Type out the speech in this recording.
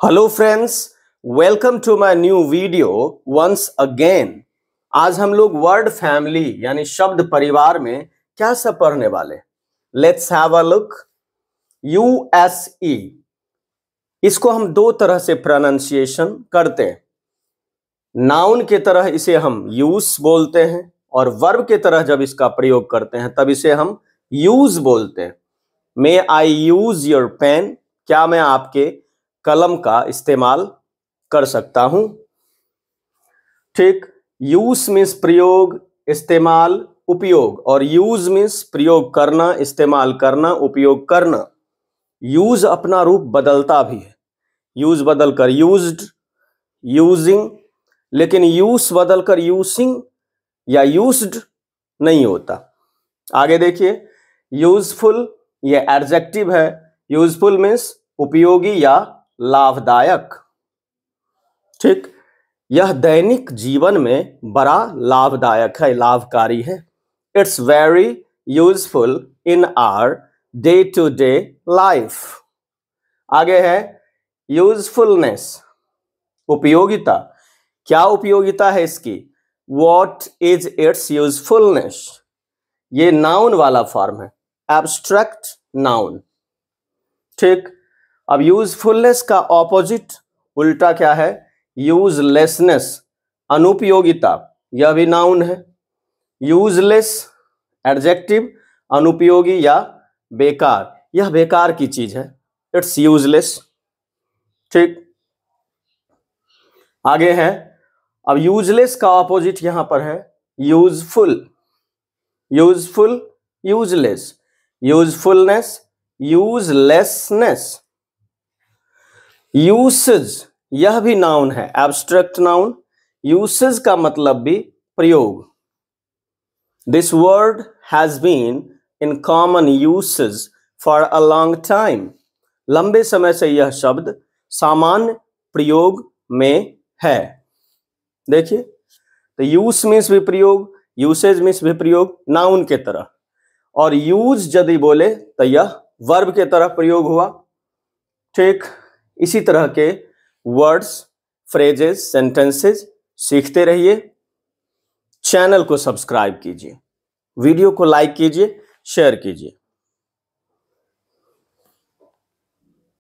Hello friends welcome to my new video once again आज हम लोग वर्ड फैमिली यानी शब्द परिवार में क्या सब पढ़ने वाले let's have a look U S E इसको हम दो तरह से प्रोनाउंसिएशन करते हैं. नाउन के तरह इसे हम यूज़ बोलते हैं और वर्ब के तरह जब इसका प्रयोग करते हैं, तब इसे हम यूज़ बोलते हैं. May I use your pen क्या मैं आपके कलम का इस्तेमाल कर सकता हूँ। ठीक यूज़ मीन्स प्रयोग, इस्तेमाल, उपयोग, और यूज़ मीन्स प्रयोग करना, इस्तेमाल करना, उपयोग करना। यूज़ अपना रूप बदलता भी है। यूज़ बदलकर यूज्ड यूजिंग लेकिन यूज़ बदलकर यूसिंग या यूज्ड नहीं होता। आगे देखिए यूजफुल ये एडजेक्टिव है। यूजफुल मीन्स उपयोगी या लाभदायक। ठीक, यह दैनिक जीवन में बड़ा लाभदायक है, लाभकारी है। It's very useful in our day to day life आगे है यूजफुलनेस उपयोगिता। क्या उपयोगिता है इसकी? वॉट इज़ इट्स यूजफुलनेस ये नाउन वाला फॉर्म है। एब्स्ट्रैक्ट नाउन ठीक अब यूजफुलनेस का ऑपोजिट उल्टा क्या है? यूजलेसनेस अनुपयोगिता, यह भी नाउन है। यूजलेस एडजेक्टिव अनुपयोगी या बेकार, यह बेकार की चीज़ है। इट्स यूजलेस ठीक। आगे है। अब यूजलेस का ऑपोजिट यहाँ पर है। Useful useful useless usefulness uselessness usage यह भी नाउन है एब्स्ट्रैक्ट नाउन यूसेज का मतलब भी प्रयोग। This word has been in common usage for a long time लंबे समय से यह शब्द सामान्य प्रयोग में है। देखिए तो यूज़ मीन्स भी प्रयोग यूसेज मीन्स भी प्रयोग नाउन के तरह। और यूज़ यदि बोले तो यह वर्ब के तरह प्रयोग हुआ। ठीक। इसी तरह के वर्ड्स फ्रेजेस सेंटेंसेस सीखते रहिए। चैनल को सब्सक्राइब कीजिए। वीडियो को लाइक कीजिए शेयर कीजिए।